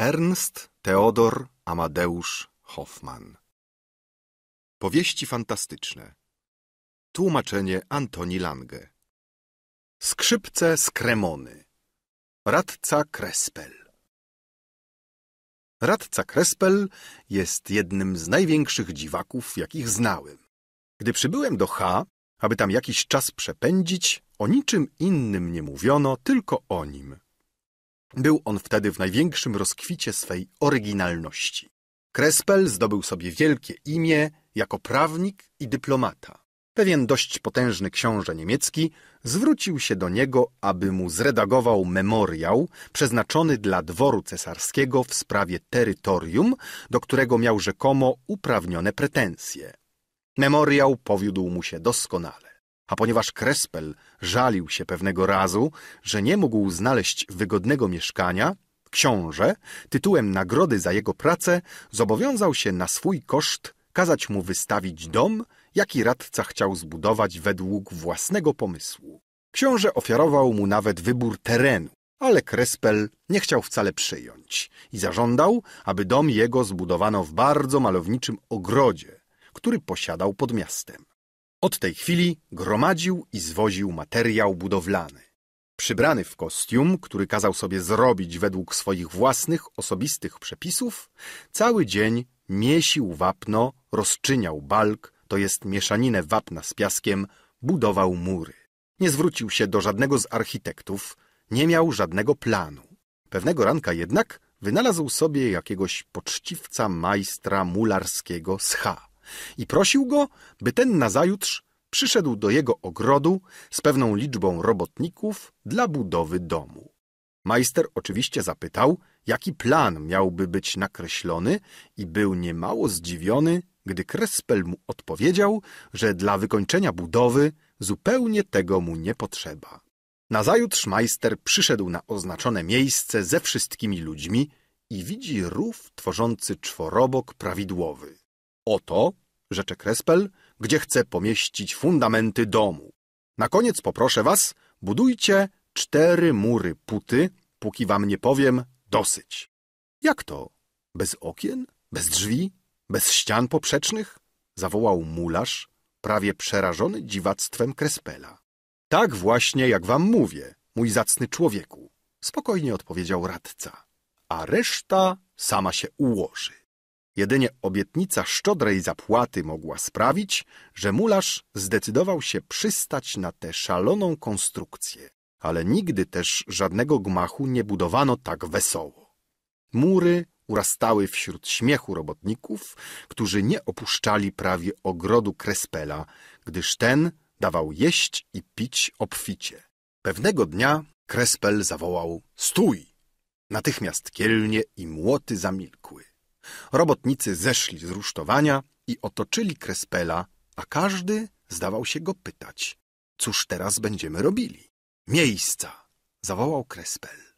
Ernst Theodor Amadeusz Hoffmann. Powieści fantastyczne. Tłumaczenie Antoni Lange. Skrzypce z Kremony. Radca Krespel. Radca Krespel jest jednym z największych dziwaków, jakich znałem. Gdy przybyłem do H, aby tam jakiś czas przepędzić, o niczym innym nie mówiono, tylko o nim. Był on wtedy w największym rozkwicie swej oryginalności. Krespel zdobył sobie wielkie imię jako prawnik i dyplomata. Pewien dość potężny książę niemiecki zwrócił się do niego, aby mu zredagował memoriał przeznaczony dla dworu cesarskiego w sprawie terytorium, do którego miał rzekomo uprawnione pretensje. Memoriał powiódł mu się doskonale. A ponieważ Krespel żalił się pewnego razu, że nie mógł znaleźć wygodnego mieszkania, książę, tytułem nagrody za jego pracę, zobowiązał się na swój koszt kazać mu wystawić dom, jaki radca chciał zbudować według własnego pomysłu. Książę ofiarował mu nawet wybór terenu, ale Krespel nie chciał wcale przyjąć i zażądał, aby dom jego zbudowano w bardzo malowniczym ogrodzie, który posiadał pod miastem. Od tej chwili gromadził i zwoził materiał budowlany. Przybrany w kostium, który kazał sobie zrobić według swoich własnych osobistych przepisów, cały dzień miesił wapno, rozczyniał balk, to jest mieszaninę wapna z piaskiem, budował mury. Nie zwrócił się do żadnego z architektów, nie miał żadnego planu. Pewnego ranka jednak wynalazł sobie jakiegoś poczciwca majstra mularskiego z H i prosił go, by ten nazajutrz przyszedł do jego ogrodu z pewną liczbą robotników dla budowy domu. Majster oczywiście zapytał, jaki plan miałby być nakreślony i był niemało zdziwiony, gdy Krespel mu odpowiedział, że dla wykończenia budowy zupełnie tego mu nie potrzeba. Nazajutrz majster przyszedł na oznaczone miejsce ze wszystkimi ludźmi i widzi rów tworzący czworobok prawidłowy. Oto, rzecze Krespel, gdzie chce pomieścić fundamenty domu. Na koniec poproszę was, budujcie cztery mury puty, póki wam nie powiem dosyć. Jak to? Bez okien? Bez drzwi? Bez ścian poprzecznych? Zawołał mularz, prawie przerażony dziwactwem Krespela. Tak właśnie, jak wam mówię, mój zacny człowieku, spokojnie odpowiedział radca. A reszta sama się ułoży. Jedynie obietnica szczodrej zapłaty mogła sprawić, że mularz zdecydował się przystać na tę szaloną konstrukcję. Ale nigdy też żadnego gmachu nie budowano tak wesoło. Mury urastały wśród śmiechu robotników, którzy nie opuszczali prawie ogrodu Krespela, gdyż ten dawał jeść i pić obficie. Pewnego dnia Krespel zawołał — stój! Natychmiast kielnie i młoty zamilkły. Robotnicy zeszli z rusztowania i otoczyli Krespela, a każdy zdawał się go pytać. Cóż teraz będziemy robili? Miejsca! zawołał Krespel.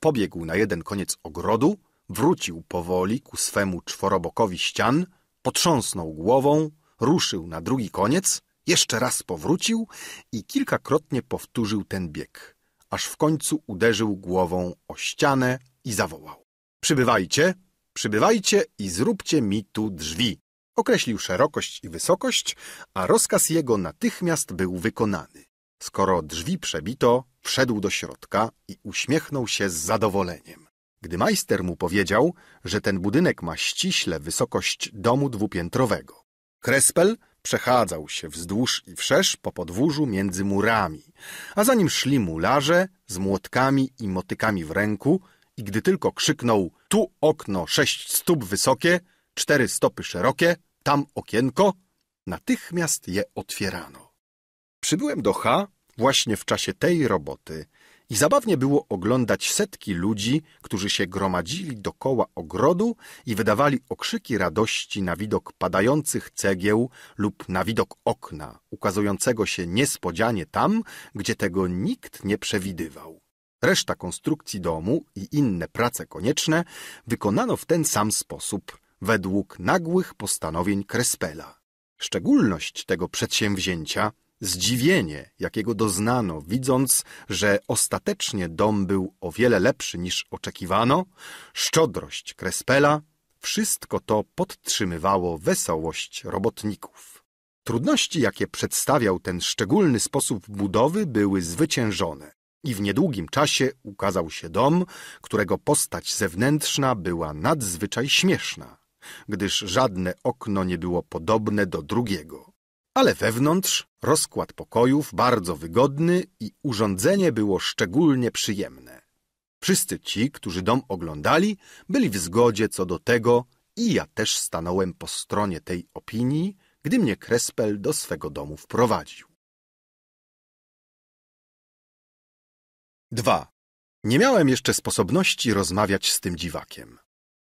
Pobiegł na jeden koniec ogrodu, wrócił powoli ku swemu czworobokowi ścian, potrząsnął głową, ruszył na drugi koniec, jeszcze raz powrócił i kilkakrotnie powtórzył ten bieg, aż w końcu uderzył głową o ścianę i zawołał. Przybywajcie, Przybywajcie i zróbcie mi tu drzwi. Określił szerokość i wysokość, a rozkaz jego natychmiast był wykonany. Skoro drzwi przebito, wszedł do środka i uśmiechnął się z zadowoleniem. Gdy majster mu powiedział, że ten budynek ma ściśle wysokość domu dwupiętrowego. Krespel przechadzał się wzdłuż i wszerz po podwórzu między murami, a za nim szli mularze z młotkami i motykami w ręku i gdy tylko krzyknął tu okno sześć stóp wysokie, cztery stopy szerokie, tam okienko, natychmiast je otwierano. Przybyłem do H właśnie w czasie tej roboty i zabawnie było oglądać setki ludzi, którzy się gromadzili dokoła ogrodu i wydawali okrzyki radości na widok padających cegieł lub na widok okna, ukazującego się niespodzianie tam, gdzie tego nikt nie przewidywał. Reszta konstrukcji domu i inne prace konieczne wykonano w ten sam sposób, według nagłych postanowień Krespela. Szczególność tego przedsięwzięcia zdziwienie, jakiego doznano, widząc, że ostatecznie dom był o wiele lepszy niż oczekiwano, szczodrość Krespela, wszystko to podtrzymywało wesołość robotników. Trudności, jakie przedstawiał ten szczególny sposób budowy, były zwyciężone i w niedługim czasie ukazał się dom, którego postać zewnętrzna była nadzwyczaj śmieszna, gdyż żadne okno nie było podobne do drugiego. Ale wewnątrz rozkład pokojów bardzo wygodny i urządzenie było szczególnie przyjemne. Wszyscy ci, którzy dom oglądali, byli w zgodzie co do tego i ja też stanąłem po stronie tej opinii, gdy mnie Krespel do swego domu wprowadził. 2. Nie miałem jeszcze sposobności rozmawiać z tym dziwakiem.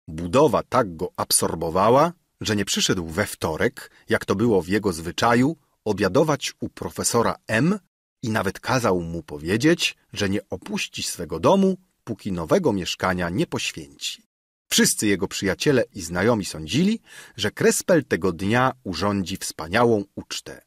Budowa tak go absorbowała, że nie przyszedł we wtorek, jak to było w jego zwyczaju, obiadować u profesora M i nawet kazał mu powiedzieć, że nie opuści swego domu, póki nowego mieszkania nie poświęci. Wszyscy jego przyjaciele i znajomi sądzili, że Krespel tego dnia urządzi wspaniałą ucztę.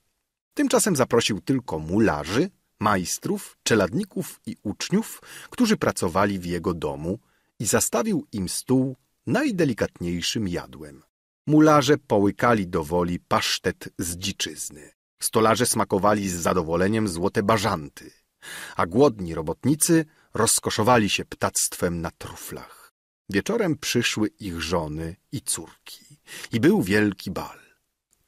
Tymczasem zaprosił tylko mularzy, majstrów, czeladników i uczniów, którzy pracowali w jego domu i zastawił im stół najdelikatniejszym jadłem. Mularze połykali do woli pasztet z dziczyzny. Stolarze smakowali z zadowoleniem złote bażanty, a głodni robotnicy rozkoszowali się ptactwem na truflach. Wieczorem przyszły ich żony i córki i był wielki bal.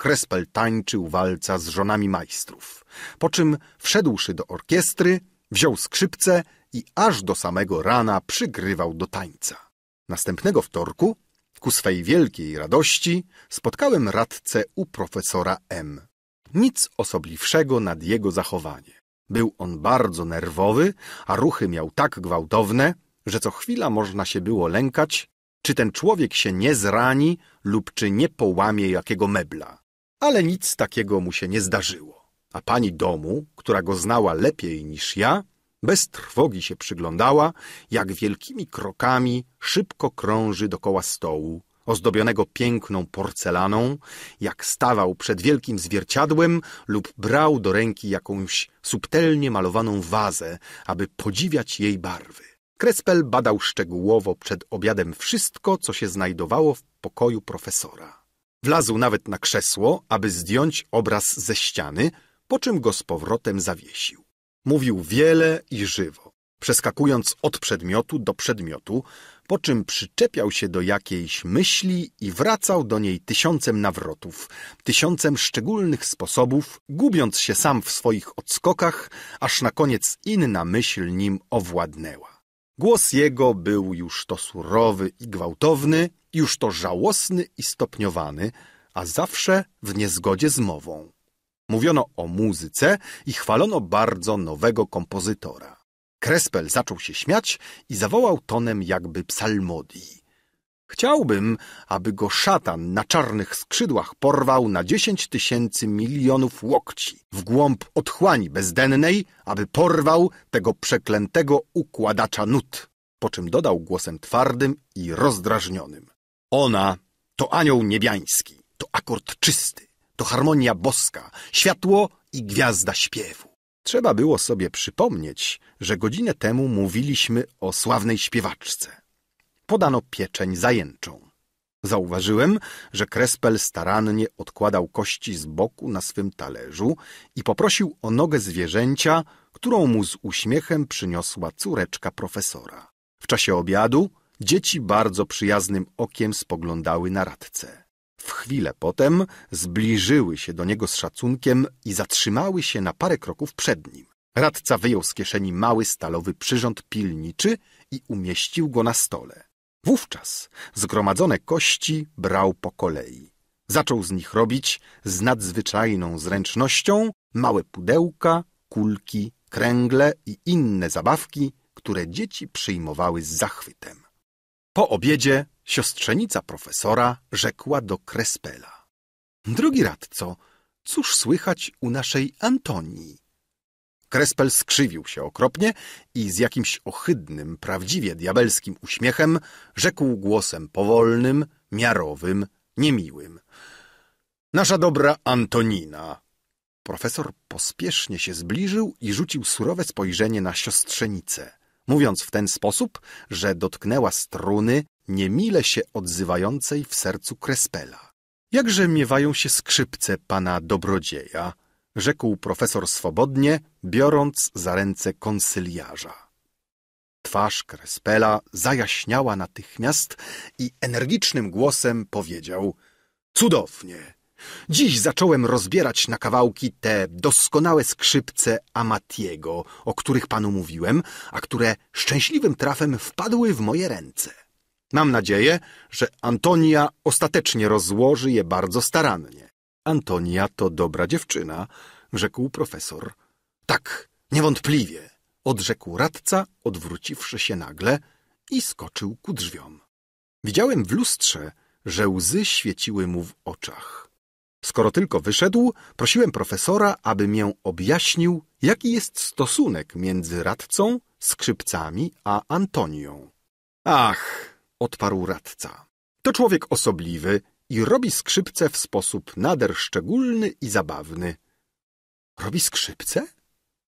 Krespel tańczył walca z żonami majstrów, po czym wszedłszy do orkiestry, wziął skrzypce i aż do samego rana przygrywał do tańca. Następnego wtorku, ku swej wielkiej radości, spotkałem radcę u profesora M. Nic osobliwszego nad jego zachowanie. Był on bardzo nerwowy, a ruchy miał tak gwałtowne, że co chwila można się było lękać, czy ten człowiek się nie zrani lub czy nie połamie jakiego mebla. Ale nic takiego mu się nie zdarzyło. A pani domu, która go znała lepiej niż ja, bez trwogi się przyglądała, jak wielkimi krokami szybko krąży dokoła stołu, ozdobionego piękną porcelaną, jak stawał przed wielkim zwierciadłem lub brał do ręki jakąś subtelnie malowaną wazę, aby podziwiać jej barwy. Krespel badał szczegółowo przed obiadem wszystko, co się znajdowało w pokoju profesora. Wlazł nawet na krzesło, aby zdjąć obraz ze ściany, po czym go z powrotem zawiesił. Mówił wiele i żywo, przeskakując od przedmiotu do przedmiotu, po czym przyczepiał się do jakiejś myśli i wracał do niej tysiącem nawrotów, tysiącem szczególnych sposobów, gubiąc się sam w swoich odskokach, aż na koniec inna myśl nim owładnęła. Głos jego był już to surowy i gwałtowny, już to żałosny i stopniowany, a zawsze w niezgodzie z mową. Mówiono o muzyce i chwalono bardzo nowego kompozytora. Krespel zaczął się śmiać i zawołał tonem jakby psalmodii. Chciałbym, aby go szatan na czarnych skrzydłach porwał na dziesięć tysięcy milionów łokci w głąb otchłani bezdennej, aby porwał tego przeklętego układacza nut, po czym dodał głosem twardym i rozdrażnionym. Ona to anioł niebiański, to akord czysty, to harmonia boska, światło i gwiazda śpiewu. Trzeba było sobie przypomnieć, że godzinę temu mówiliśmy o sławnej śpiewaczce. Podano pieczeń zajęczą. Zauważyłem, że Krespel starannie odkładał kości z boku na swym talerzu i poprosił o nogę zwierzęcia, którą mu z uśmiechem przyniosła córeczka profesora. W czasie obiadu dzieci bardzo przyjaznym okiem spoglądały na radcę. W chwilę potem zbliżyły się do niego z szacunkiem i zatrzymały się na parę kroków przed nim. Radca wyjął z kieszeni mały stalowy przyrząd pilniczy i umieścił go na stole. Wówczas zgromadzone kości brał po kolei. Zaczął z nich robić z nadzwyczajną zręcznością małe pudełka, kulki, kręgle i inne zabawki, które dzieci przyjmowały z zachwytem. Po obiedzie Siostrzenica profesora rzekła do Krespela. Drugi radco, cóż słychać u naszej Antonii? Krespel skrzywił się okropnie i z jakimś ohydnym, prawdziwie diabelskim uśmiechem rzekł głosem powolnym, miarowym, niemiłym. Nasza dobra Antonina. Profesor pospiesznie się zbliżył i rzucił surowe spojrzenie na siostrzenicę, mówiąc w ten sposób, że dotknęła struny niemile się odzywającej w sercu Krespela. Jakże miewają się skrzypce pana dobrodzieja, rzekł profesor swobodnie, biorąc za ręce konsyliarza. Twarz Krespela zajaśniała natychmiast i energicznym głosem powiedział — Cudownie! Dziś zacząłem rozbierać na kawałki te doskonałe skrzypce Amatiego, o których panu mówiłem, a które szczęśliwym trafem wpadły w moje ręce. Mam nadzieję, że Antonia ostatecznie rozłoży je bardzo starannie. Antonia to dobra dziewczyna, rzekł profesor. Tak, niewątpliwie, odrzekł radca, odwróciwszy się nagle i skoczył ku drzwiom. Widziałem w lustrze, że łzy świeciły mu w oczach. Skoro tylko wyszedł, prosiłem profesora, aby mię objaśnił, jaki jest stosunek między radcą, skrzypcami a Antonią. Ach, odparł radca, to człowiek osobliwy i robi skrzypce w sposób nader szczególny i zabawny. Robi skrzypce?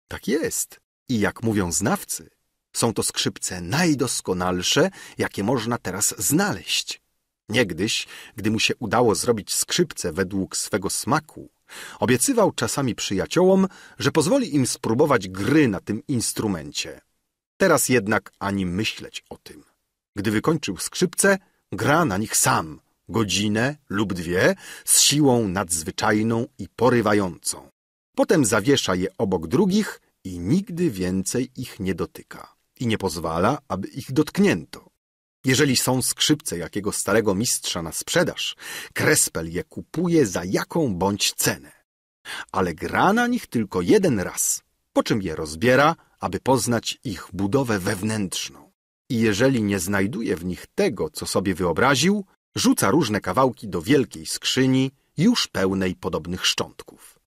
Tak jest. I jak mówią znawcy, są to skrzypce najdoskonalsze, jakie można teraz znaleźć. Niegdyś, gdy mu się udało zrobić skrzypce według swego smaku, obiecywał czasami przyjaciołom, że pozwoli im spróbować gry na tym instrumencie. Teraz jednak ani myśleć o tym. Gdy wykończył skrzypce, gra na nich sam, godzinę lub dwie, z siłą nadzwyczajną i porywającą. Potem zawiesza je obok drugich i nigdy więcej ich nie dotyka i nie pozwala, aby ich dotknięto. Jeżeli są skrzypce jakiego starego mistrza na sprzedaż, Krespel je kupuje za jaką bądź cenę. Ale gra na nich tylko jeden raz, po czym je rozbiera, aby poznać ich budowę wewnętrzną. I jeżeli nie znajduje w nich tego, co sobie wyobraził, rzuca różne kawałki do wielkiej skrzyni, już pełnej podobnych szczątków.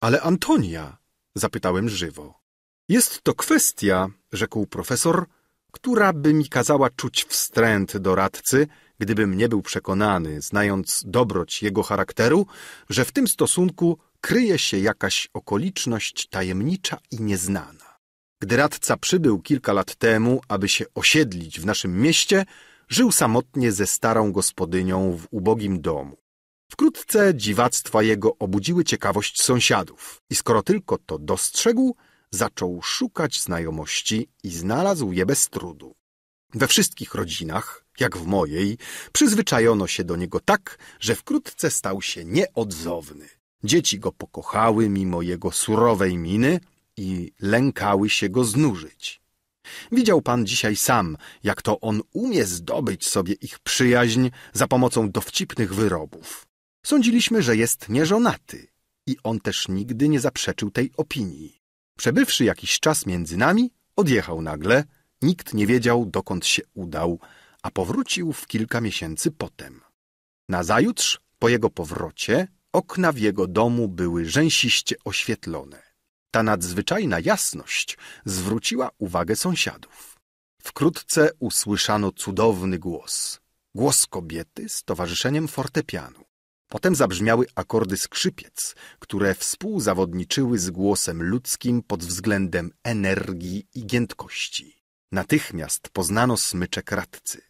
Ale Antonia, zapytałem żywo. Jest to kwestia, rzekł profesor, która by mi kazała czuć wstręt do radcy, gdybym nie był przekonany, znając dobroć jego charakteru, że w tym stosunku kryje się jakaś okoliczność tajemnicza i nieznana. Gdy radca przybył kilka lat temu, aby się osiedlić w naszym mieście, żył samotnie ze starą gospodynią w ubogim domu. Wkrótce dziwactwa jego obudziły ciekawość sąsiadów i skoro tylko to dostrzegł, zaczął szukać znajomości i znalazł je bez trudu. We wszystkich rodzinach, jak w mojej, przyzwyczajono się do niego tak, że wkrótce stał się nieodzowny. Dzieci go pokochały mimo jego surowej miny i lękały się go znużyć. Widział pan dzisiaj sam, jak to on umie zdobyć sobie ich przyjaźń za pomocą dowcipnych wyrobów. Sądziliśmy, że jest nieżonaty i on też nigdy nie zaprzeczył tej opinii. Przebywszy jakiś czas między nami, odjechał nagle, nikt nie wiedział, dokąd się udał, a powrócił w kilka miesięcy potem. Nazajutrz, po jego powrocie, okna w jego domu były rzęsiście oświetlone. Ta nadzwyczajna jasność zwróciła uwagę sąsiadów. Wkrótce usłyszano cudowny głos. Głos kobiety z towarzyszeniem fortepianu. Potem zabrzmiały akordy skrzypiec, które współzawodniczyły z głosem ludzkim pod względem energii i giętkości. Natychmiast poznano smyczek radcy.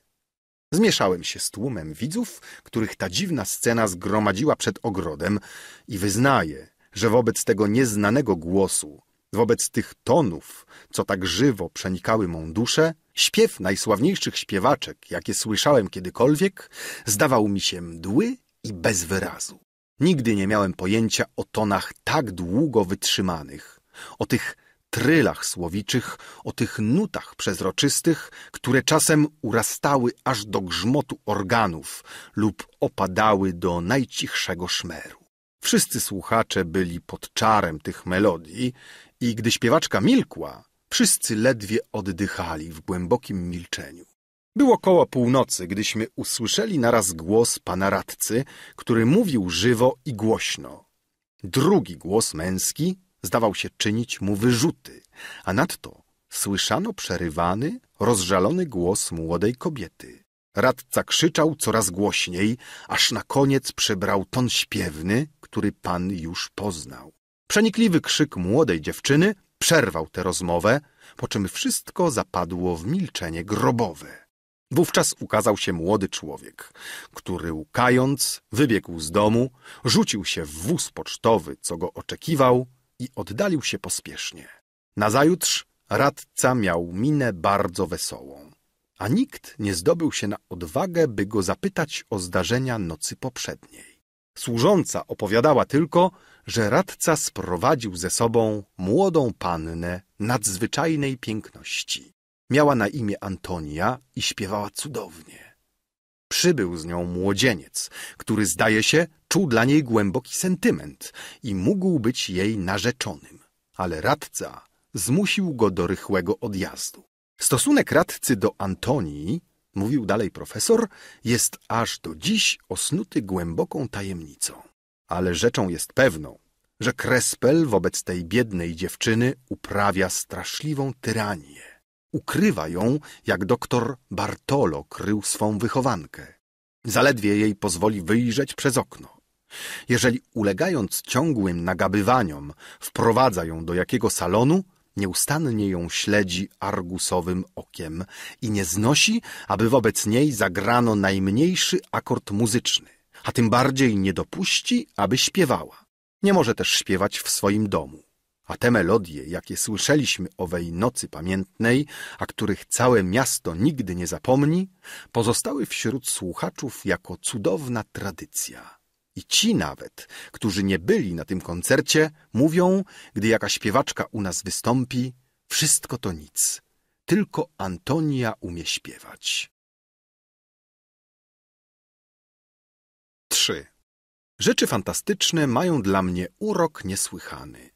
Zmieszałem się z tłumem widzów, których ta dziwna scena zgromadziła przed ogrodem i wyznaję, że wobec tego nieznanego głosu, wobec tych tonów, co tak żywo przenikały mą duszę, śpiew najsławniejszych śpiewaczek, jakie słyszałem kiedykolwiek, zdawał mi się mdły i bez wyrazu. Nigdy nie miałem pojęcia o tonach tak długo wytrzymanych, o tych trylach słowiczych, o tych nutach przezroczystych, które czasem urastały aż do grzmotu organów lub opadały do najcichszego szmeru. Wszyscy słuchacze byli pod czarem tych melodii i gdy śpiewaczka milkła, wszyscy ledwie oddychali w głębokim milczeniu. Było koło północy, gdyśmy usłyszeli naraz głos pana radcy, który mówił żywo i głośno. Drugi głos męski zdawał się czynić mu wyrzuty, a nadto słyszano przerywany, rozżalony głos młodej kobiety. Radca krzyczał coraz głośniej, aż na koniec przybrał ton śpiewny, który pan już poznał. Przenikliwy krzyk młodej dziewczyny przerwał tę rozmowę, po czym wszystko zapadło w milczenie grobowe. Wówczas ukazał się młody człowiek, który łkając wybiegł z domu, rzucił się w wóz pocztowy, co go oczekiwał i oddalił się pospiesznie. Nazajutrz radca miał minę bardzo wesołą, a nikt nie zdobył się na odwagę, by go zapytać o zdarzenia nocy poprzedniej. Służąca opowiadała tylko, że radca sprowadził ze sobą młodą pannę nadzwyczajnej piękności. Miała na imię Antonia i śpiewała cudownie. Przybył z nią młodzieniec, który zdaje się czuł dla niej głęboki sentyment i mógł być jej narzeczonym, ale radca zmusił go do rychłego odjazdu. Stosunek radcy do Antonii, mówił dalej profesor, jest aż do dziś osnuty głęboką tajemnicą. Ale rzeczą jest pewną, że Krespel wobec tej biednej dziewczyny uprawia straszliwą tyranię. Ukrywa ją, jak doktor Bartolo krył swą wychowankę. Zaledwie jej pozwoli wyjrzeć przez okno. Jeżeli ulegając ciągłym nagabywaniom wprowadza ją do jakiego salonu, nieustannie ją śledzi argusowym okiem i nie znosi, aby wobec niej zagrano najmniejszy akord muzyczny, a tym bardziej nie dopuści, aby śpiewała. Nie może też śpiewać w swoim domu. A te melodie, jakie słyszeliśmy owej nocy pamiętnej, a których całe miasto nigdy nie zapomni, pozostały wśród słuchaczów jako cudowna tradycja. I ci nawet, którzy nie byli na tym koncercie, mówią, gdy jaka śpiewaczka u nas wystąpi, wszystko to nic, tylko Antonia umie śpiewać. 3. Rzeczy fantastyczne mają dla mnie urok niesłychany.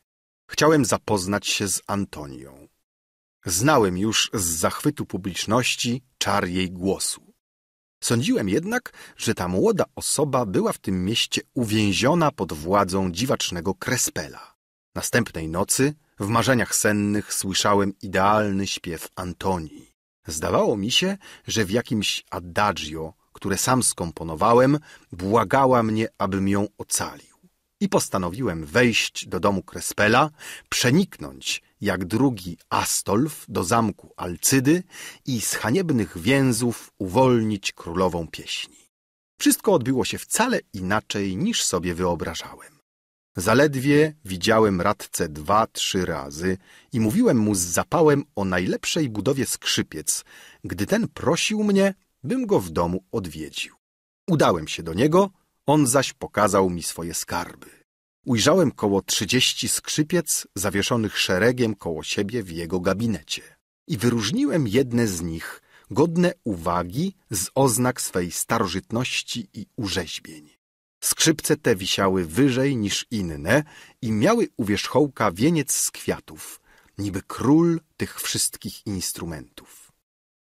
Chciałem zapoznać się z Antonią. Znałem już z zachwytu publiczności czar jej głosu. Sądziłem jednak, że ta młoda osoba była w tym mieście uwięziona pod władzą dziwacznego Krespela. Następnej nocy w marzeniach sennych słyszałem idealny śpiew Antonii. Zdawało mi się, że w jakimś adagio, które sam skomponowałem, błagała mnie, abym ją ocalił. I postanowiłem wejść do domu Krespela, przeniknąć jak drugi Astolf do zamku Alcydy i z haniebnych więzów uwolnić królową pieśni. Wszystko odbyło się wcale inaczej niż sobie wyobrażałem. Zaledwie widziałem radcę dwa, trzy razy i mówiłem mu z zapałem o najlepszej budowie skrzypiec, gdy ten prosił mnie, bym go w domu odwiedził. Udałem się do niego, on zaś pokazał mi swoje skarby. Ujrzałem koło trzydzieści skrzypiec zawieszonych szeregiem koło siebie w jego gabinecie i wyróżniłem jedne z nich, godne uwagi z oznak swej starożytności i urzeźbień. Skrzypce te wisiały wyżej niż inne i miały u wierzchołka wieniec z kwiatów, niby król tych wszystkich instrumentów.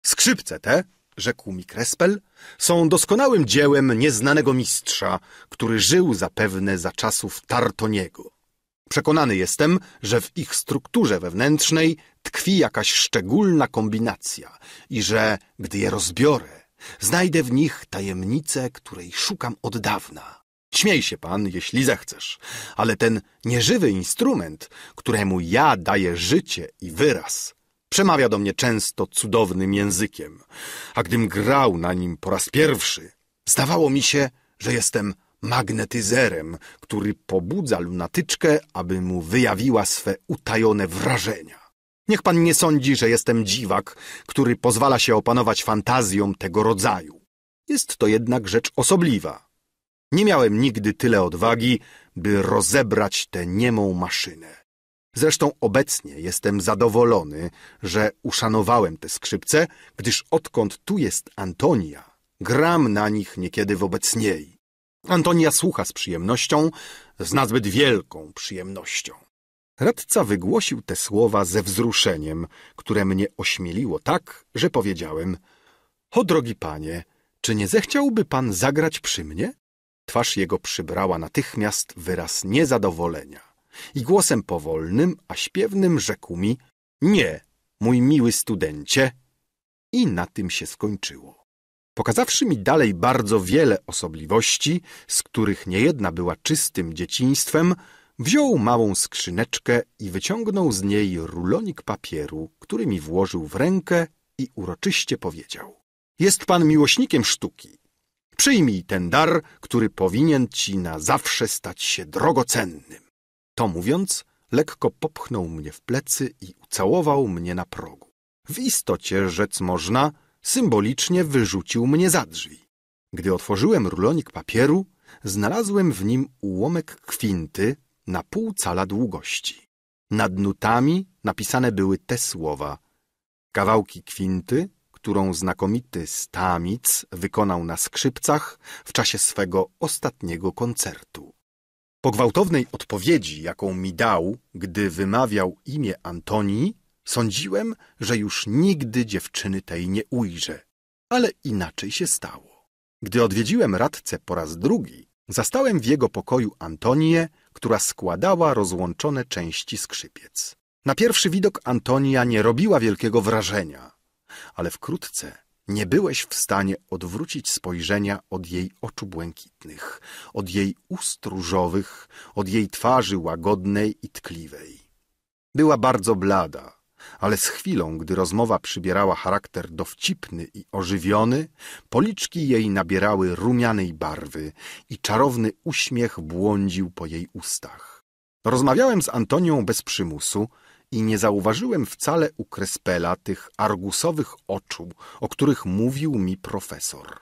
Skrzypce te rzekł mi Krespel, są doskonałym dziełem nieznanego mistrza, który żył zapewne za czasów Tartoniego. Przekonany jestem, że w ich strukturze wewnętrznej tkwi jakaś szczególna kombinacja i że, gdy je rozbiorę, znajdę w nich tajemnicę, której szukam od dawna. Śmiej się pan, jeśli zechcesz, ale ten nieżywy instrument, któremu ja daję życie i wyraz, Przemawia do mnie często cudownym językiem, a gdym grał na nim po raz pierwszy, zdawało mi się, że jestem magnetyzerem, który pobudza lunatyczkę, aby mu wyjawiła swe utajone wrażenia. Niech pan nie sądzi, że jestem dziwak, który pozwala się opanować fantazjom tego rodzaju. Jest to jednak rzecz osobliwa. Nie miałem nigdy tyle odwagi, by rozebrać tę niemą maszynę. Zresztą obecnie jestem zadowolony, że uszanowałem te skrzypce, gdyż odkąd tu jest Antonia, gram na nich niekiedy wobec niej. Antonia słucha z przyjemnością, z nazbyt wielką przyjemnością. Radca wygłosił te słowa ze wzruszeniem, które mnie ośmieliło tak, że powiedziałem — O drogi panie, czy nie zechciałby pan zagrać przy mnie? Twarz jego przybrała natychmiast wyraz niezadowolenia i głosem powolnym, a śpiewnym rzekł mi Nie, mój miły studencie. I na tym się skończyło. Pokazawszy mi dalej bardzo wiele osobliwości, z których niejedna była czystym dzieciństwem, Wziął małą skrzyneczkę i wyciągnął z niej rulonik papieru, który mi włożył w rękę i uroczyście powiedział. Jest pan miłośnikiem sztuki. Przyjmij ten dar, który powinien ci na zawsze stać się drogocennym. To mówiąc, lekko popchnął mnie w plecy i ucałował mnie na progu. W istocie, rzec można, symbolicznie wyrzucił mnie za drzwi. Gdy otworzyłem rulonik papieru, znalazłem w nim ułomek kwinty na pół cala długości. Nad nutami napisane były te słowa. Kawałki kwinty, którą znakomity Stamic wykonał na skrzypcach w czasie swego ostatniego koncertu. Po gwałtownej odpowiedzi, jaką mi dał, gdy wymawiał imię Antonii, sądziłem, że już nigdy dziewczyny tej nie ujrzę. Ale inaczej się stało. Gdy odwiedziłem radcę po raz drugi, zastałem w jego pokoju Antonię, która składała rozłączone części skrzypiec. Na pierwszy widok Antonia nie robiła wielkiego wrażenia, ale wkrótce nie byłeś w stanie odwrócić spojrzenia od jej oczu błękitnych, od jej ust różowych, od jej twarzy łagodnej i tkliwej. Była bardzo blada, ale z chwilą, gdy rozmowa przybierała charakter dowcipny i ożywiony, policzki jej nabierały rumianej barwy i czarowny uśmiech błądził po jej ustach. Rozmawiałem z Antonią bez przymusu, i nie zauważyłem wcale u Krespela tych argusowych oczu, o których mówił mi profesor.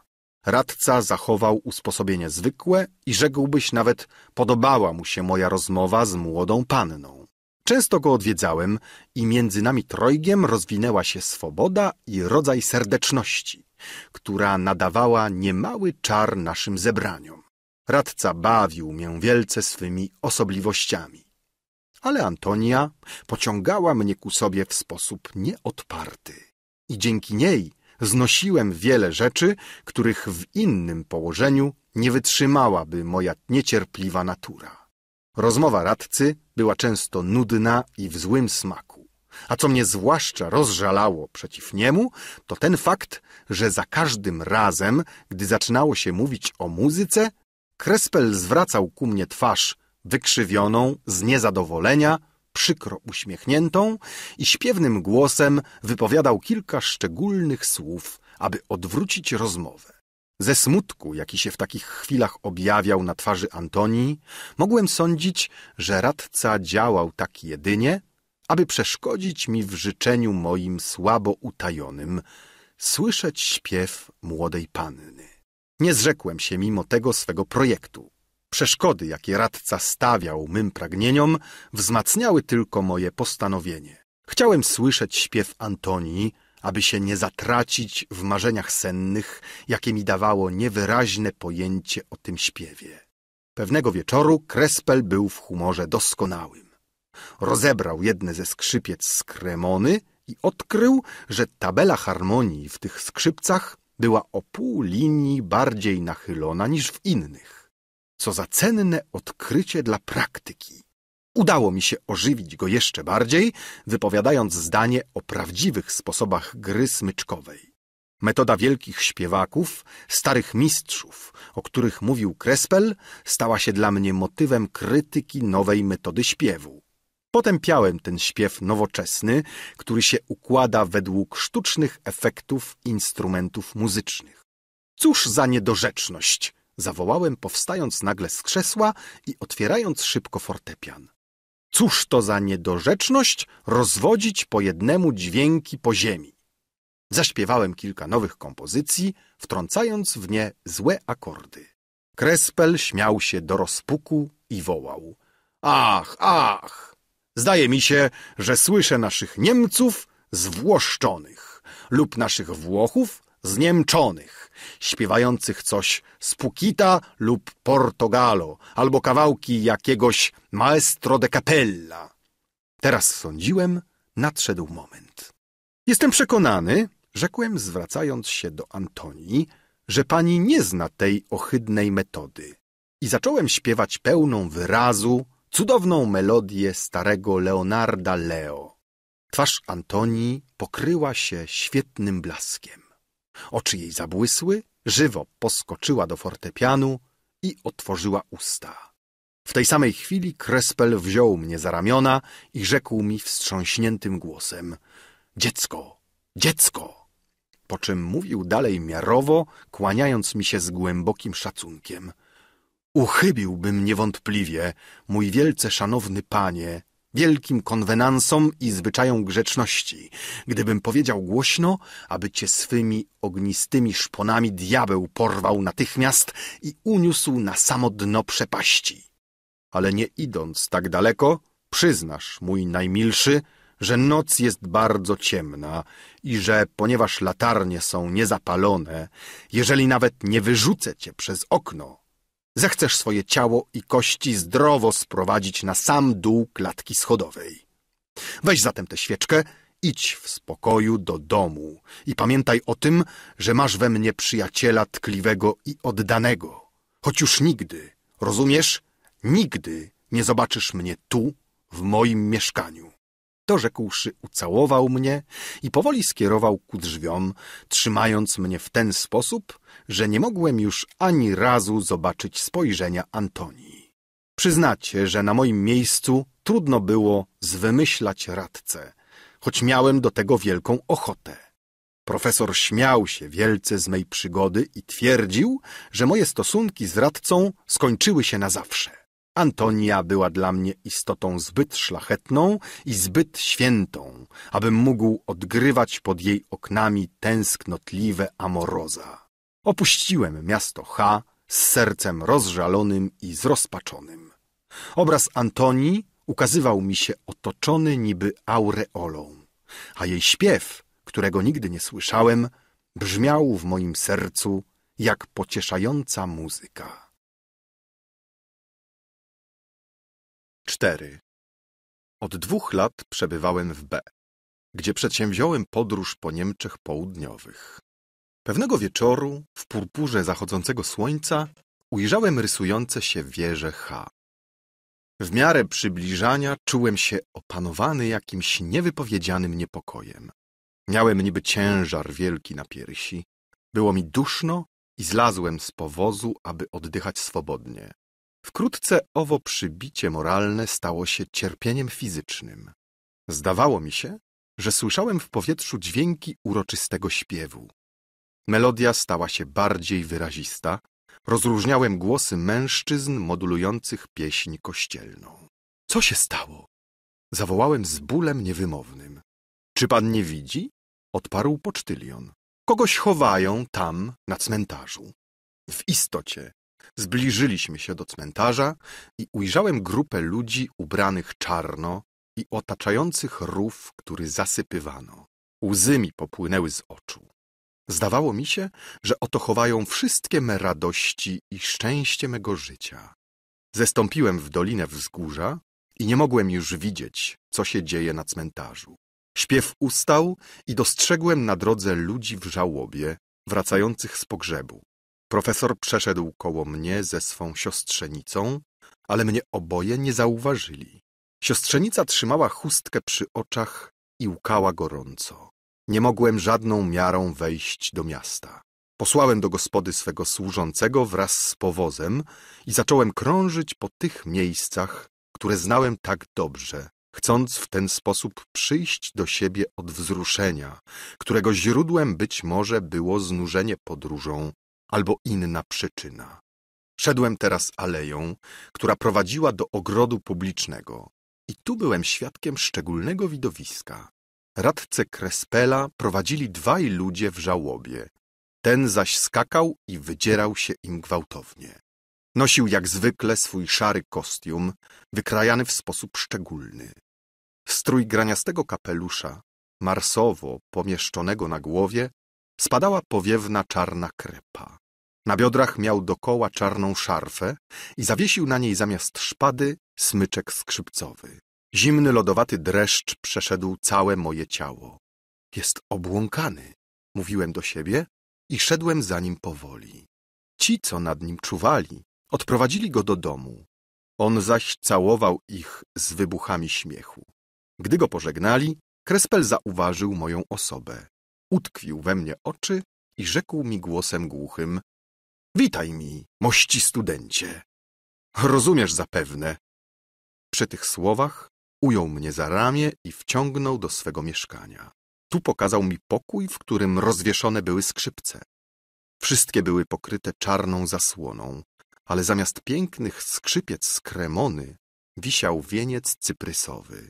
Radca zachował usposobienie zwykłe i rzekłbyś nawet podobała mu się moja rozmowa z młodą panną. Często go odwiedzałem i między nami trojgiem rozwinęła się swoboda i rodzaj serdeczności, która nadawała niemały czar naszym zebraniom. Radca bawił mię wielce swymi osobliwościami ale Antonia pociągała mnie ku sobie w sposób nieodparty. I dzięki niej znosiłem wiele rzeczy, których w innym położeniu nie wytrzymałaby moja niecierpliwa natura. Rozmowa radcy była często nudna i w złym smaku. A co mnie zwłaszcza rozżalało przeciw niemu, to ten fakt, że za każdym razem, gdy zaczynało się mówić o muzyce, Krespel zwracał ku mnie twarz wykrzywioną z niezadowolenia, przykro uśmiechniętą i śpiewnym głosem wypowiadał kilka szczególnych słów, aby odwrócić rozmowę. Ze smutku, jaki się w takich chwilach objawiał na twarzy Antonii, mogłem sądzić, że radca działał tak jedynie, aby przeszkodzić mi w życzeniu moim słabo utajonym słyszeć śpiew młodej panny. Nie zrzekłem się mimo tego swego projektu. Przeszkody, jakie radca stawiał mym pragnieniom, wzmacniały tylko moje postanowienie. Chciałem słyszeć śpiew Antonii, aby się nie zatracić w marzeniach sennych, jakie mi dawało niewyraźne pojęcie o tym śpiewie. Pewnego wieczoru Krespel był w humorze doskonałym. Rozebrał jedne ze skrzypiec z kremony i odkrył, że tabela harmonii w tych skrzypcach była o pół linii bardziej nachylona niż w innych. Co za cenne odkrycie dla praktyki. Udało mi się ożywić go jeszcze bardziej, wypowiadając zdanie o prawdziwych sposobach gry smyczkowej. Metoda wielkich śpiewaków, starych mistrzów, o których mówił Krespel, stała się dla mnie motywem krytyki nowej metody śpiewu. Potępiałem ten śpiew nowoczesny, który się układa według sztucznych efektów instrumentów muzycznych. Cóż za niedorzeczność, Zawołałem, powstając nagle z krzesła i otwierając szybko fortepian. Cóż to za niedorzeczność rozwodzić po jednemu dźwięki po ziemi. Zaśpiewałem kilka nowych kompozycji, wtrącając w nie złe akordy. Krespel śmiał się do rozpuku i wołał. Ach, ach! Zdaje mi się, że słyszę naszych Niemców zwłoszczonych lub naszych Włochów zniemczonych, śpiewających coś z Pukita lub Portogalo, albo kawałki jakiegoś maestro de capella. Teraz sądziłem, nadszedł moment. Jestem przekonany, rzekłem zwracając się do Antonii, że pani nie zna tej ohydnej metody. I zacząłem śpiewać pełną wyrazu, cudowną melodię starego Leonarda Leo. Twarz Antonii pokryła się świetnym blaskiem. Oczy jej zabłysły, żywo poskoczyła do fortepianu i otworzyła usta. W tej samej chwili Krespel wziął mnie za ramiona i rzekł mi wstrząśniętym głosem — Dziecko, dziecko! Po czym mówił dalej miarowo, kłaniając mi się z głębokim szacunkiem. Uchybiłbym niewątpliwie, mój wielce szanowny panie, wielkim konwenansom i zwyczajom grzeczności, gdybym powiedział głośno, aby cię swymi ognistymi szponami diabeł porwał natychmiast i uniósł na samo dno przepaści. Ale nie idąc tak daleko, przyznasz, mój najmilszy, że noc jest bardzo ciemna i że, ponieważ latarnie są niezapalone, jeżeli nawet nie wyrzucę cię przez okno, zechcesz swoje ciało i kości zdrowo sprowadzić na sam dół klatki schodowej. Weź zatem tę świeczkę, idź w spokoju do domu i pamiętaj o tym, że masz we mnie przyjaciela tkliwego i oddanego, choć już nigdy, rozumiesz, nigdy nie zobaczysz mnie tu, w moim mieszkaniu. To rzekłszy, ucałował mnie i powoli skierował ku drzwiom, trzymając mnie w ten sposób, że nie mogłem już ani razu zobaczyć spojrzenia Antonii. Przyznacie, że na moim miejscu trudno było zwymyślać radcę, choć miałem do tego wielką ochotę. Profesor śmiał się wielce z mej przygody i twierdził, że moje stosunki z radcą skończyły się na zawsze. Antonia była dla mnie istotą zbyt szlachetną i zbyt świętą, abym mógł odgrywać pod jej oknami tęsknotliwe amoroza. Opuściłem miasto H z sercem rozżalonym i zrozpaczonym. Obraz Antonii ukazywał mi się otoczony niby aureolą, a jej śpiew, którego nigdy nie słyszałem, brzmiał w moim sercu jak pocieszająca muzyka. 4. Od dwóch lat przebywałem w B, gdzie przedsięwziąłem podróż po Niemczech Południowych. Pewnego wieczoru, w purpurze zachodzącego słońca, ujrzałem rysujące się wieże H. W miarę przybliżania czułem się opanowany jakimś niewypowiedzianym niepokojem. Miałem niby ciężar wielki na piersi, było mi duszno i zlazłem z powozu, aby oddychać swobodnie. Wkrótce owo przybicie moralne stało się cierpieniem fizycznym. Zdawało mi się, że słyszałem w powietrzu dźwięki uroczystego śpiewu. Melodia stała się bardziej wyrazista, rozróżniałem głosy mężczyzn modulujących pieśń kościelną. Co się stało? Zawołałem z bólem niewymownym. Czy pan nie widzi? Odparł pocztylion. Kogoś chowają tam, na cmentarzu. W istocie Zbliżyliśmy się do cmentarza i ujrzałem grupę ludzi ubranych czarno i otaczających rów, który zasypywano. Łzy mi popłynęły z oczu. Zdawało mi się, że oto chowają wszystkie me radości i szczęście mego życia. Zestąpiłem w dolinę wzgórza i nie mogłem już widzieć, co się dzieje na cmentarzu. Śpiew ustał i dostrzegłem na drodze ludzi w żałobie, wracających z pogrzebu. Profesor przeszedł koło mnie ze swą siostrzenicą, ale mnie oboje nie zauważyli. Siostrzenica trzymała chustkę przy oczach i łkała gorąco. Nie mogłem żadną miarą wejść do miasta. Posłałem do gospody swego służącego wraz z powozem i zacząłem krążyć po tych miejscach, które znałem tak dobrze, chcąc w ten sposób przyjść do siebie od wzruszenia, którego źródłem być może było znużenie podróżą albo inna przyczyna. Szedłem teraz aleją, która prowadziła do ogrodu publicznego i tu byłem świadkiem szczególnego widowiska. Radcę Krespela prowadzili dwaj ludzie w żałobie. Ten zaś skakał i wydzierał się im gwałtownie. Nosił jak zwykle swój szary kostium, wykrajany w sposób szczególny. Strój graniastego kapelusza, marsowo pomieszczonego na głowie, spadała powiewna czarna krepa. Na biodrach miał dokoła czarną szarfę i zawiesił na niej zamiast szpady smyczek skrzypcowy. Zimny, lodowaty dreszcz przeszedł całe moje ciało. Jest obłąkany, mówiłem do siebie i szedłem za nim powoli. Ci, co nad nim czuwali, odprowadzili go do domu. On zaś całował ich z wybuchami śmiechu. Gdy go pożegnali, Krespel zauważył moją osobę. Utkwił we mnie oczy i rzekł mi głosem głuchym Witaj mi, mości studencie. Rozumiesz zapewne. Przy tych słowach ujął mnie za ramię i wciągnął do swego mieszkania. Tu pokazał mi pokój, w którym rozwieszone były skrzypce. Wszystkie były pokryte czarną zasłoną, ale zamiast pięknych skrzypiec z kremony wisiał wieniec cyprysowy.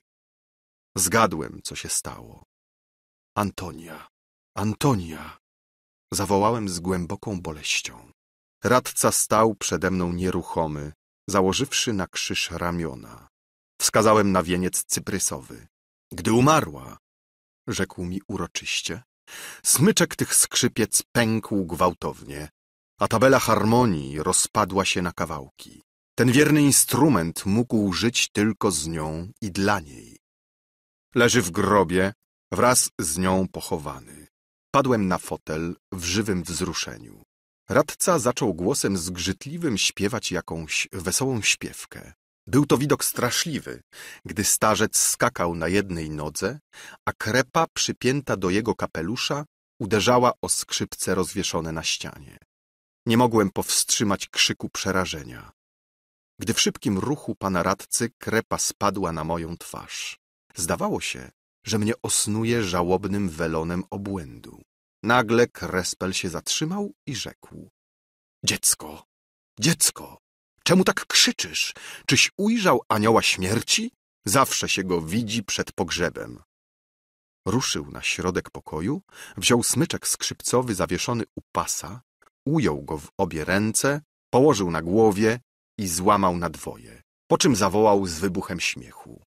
Zgadłem, co się stało. Antonia, Antonia! Zawołałem z głęboką boleścią. Radca stał przede mną nieruchomy, założywszy na krzyż ramiona. Wskazałem na wieniec cyprysowy. Gdy umarła, rzekł mi uroczyście, smyczek tych skrzypiec pękł gwałtownie, a tabela harmonii rozpadła się na kawałki. Ten wierny instrument mógł żyć tylko z nią i dla niej. Leży w grobie, wraz z nią pochowany. Padłem na fotel w żywym wzruszeniu. Radca zaczął głosem zgrzytliwym śpiewać jakąś wesołą śpiewkę. Był to widok straszliwy, gdy starzec skakał na jednej nodze, a krepa przypięta do jego kapelusza uderzała o skrzypce rozwieszone na ścianie. Nie mogłem powstrzymać krzyku przerażenia. Gdy w szybkim ruchu pana radcy krepa spadła na moją twarz. Zdawało się, że mnie osnuje żałobnym welonem obłędu. Nagle Krespel się zatrzymał i rzekł. Dziecko, dziecko, czemu tak krzyczysz? Czyś ujrzał anioła śmierci? Zawsze się go widzi przed pogrzebem. Ruszył na środek pokoju, wziął smyczek skrzypcowy zawieszony u pasa, ujął go w obie ręce, położył na głowie i złamał na dwoje, po czym zawołał z wybuchem śmiechu.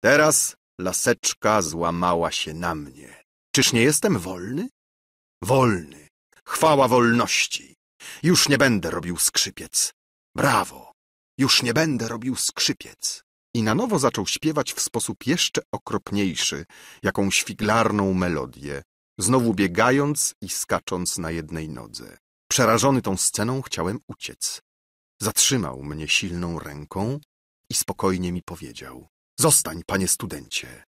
Teraz laseczka złamała się na mnie. Czyż nie jestem wolny? Wolny. Chwała wolności. Już nie będę robił skrzypiec. Brawo. Już nie będę robił skrzypiec. I na nowo zaczął śpiewać w sposób jeszcze okropniejszy, jakąś figlarną melodię, znowu biegając i skacząc na jednej nodze. Przerażony tą sceną chciałem uciec. Zatrzymał mnie silną ręką i spokojnie mi powiedział. Zostań, panie studencie.